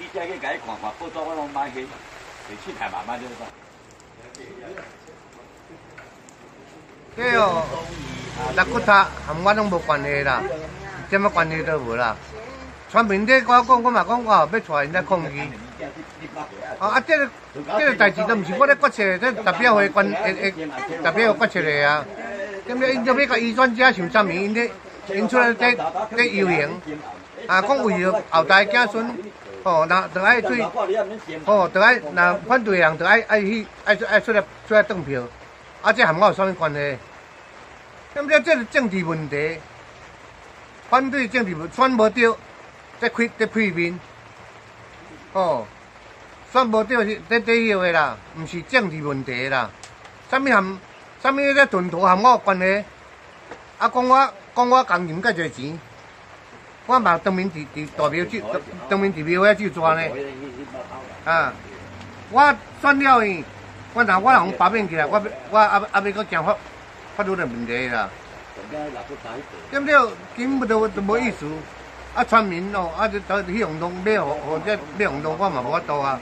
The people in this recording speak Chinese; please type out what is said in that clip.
伊只去甲伊看看，报纸我拢买去，是去太慢慢就是讲。这哦，肋骨塔含我拢无关系啦，什么关系都无啦。村民在我讲，我嘛讲我要带因来抗议。啊啊，这个这个代志都毋是我咧决策，这代表会关会会代表会决策的啊。咁么因要甲医专家想啥物，因咧因出来在在游行，啊，讲为了后代子孙，哦，那就爱对，哦，就爱那反对人，就爱爱去爱爱出来出来登票，啊，这和我有啥物关系？咁么这是政治问题，反对政治选无着，在开在批面，哦，选无着是在第一个啦，毋是政治问题啦，啥物含？啥物咧屯土含我有关系？啊，讲我讲我工人介侪钱，我嘛当面伫伫大庙去，当面代表遐去抓呢。啊，我选了伊，我若我人把面起来，我我阿阿要搁讲法法律的问题啦。对不对？根本都都无意思。啊，村民哦，啊就到去红洞买，或者买红洞，我嘛无法度啊。